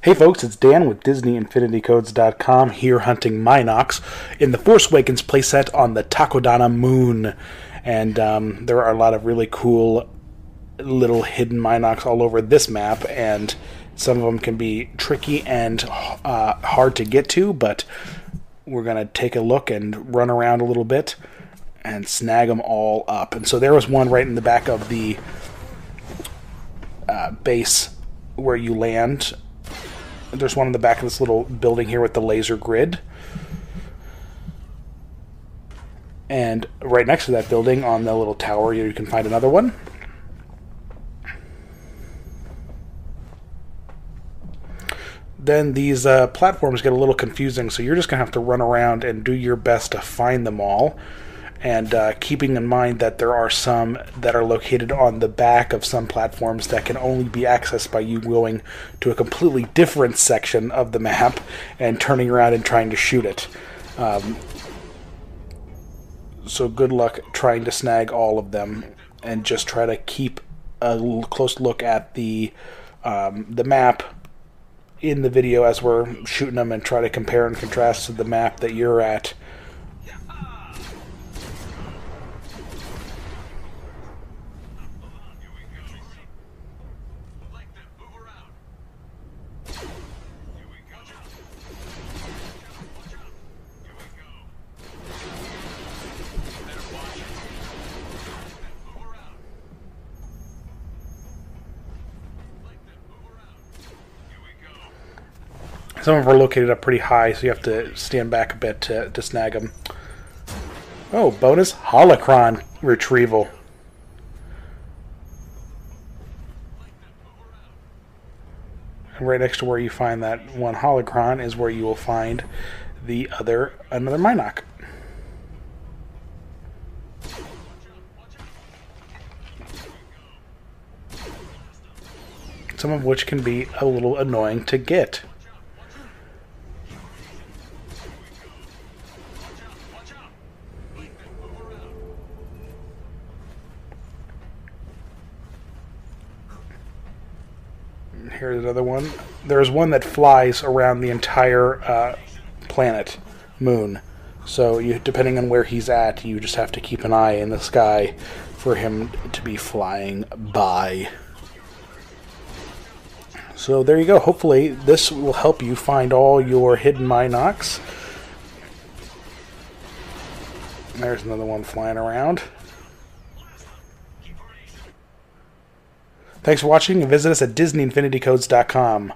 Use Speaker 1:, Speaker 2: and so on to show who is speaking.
Speaker 1: Hey folks, it's Dan with DisneyInfinityCodes.com here hunting Mynocks in the Force Awakens playset on the Takodana Moon. And um, there are a lot of really cool little hidden Mynocks all over this map, and some of them can be tricky and uh, hard to get to, but we're going to take a look and run around a little bit and snag them all up. And so there was one right in the back of the uh, base where you land. There's one in the back of this little building here with the laser grid. And right next to that building on the little tower, you can find another one. Then these uh, platforms get a little confusing, so you're just going to have to run around and do your best to find them all and uh, keeping in mind that there are some that are located on the back of some platforms that can only be accessed by you going to a completely different section of the map and turning around and trying to shoot it. Um, so good luck trying to snag all of them, and just try to keep a close look at the um, the map in the video as we're shooting them, and try to compare and contrast to the map that you're at Some of them are located up pretty high, so you have to stand back a bit to, to snag them. Oh, bonus holocron retrieval. And right next to where you find that one holocron is where you will find the other another Mynock. Some of which can be a little annoying to get. Here's another one. There's one that flies around the entire uh, planet, moon. So you, depending on where he's at, you just have to keep an eye in the sky for him to be flying by. So there you go. Hopefully this will help you find all your hidden Mynocks. There's another one flying around. Thanks for watching and visit us at DisneyInfinityCodes.com.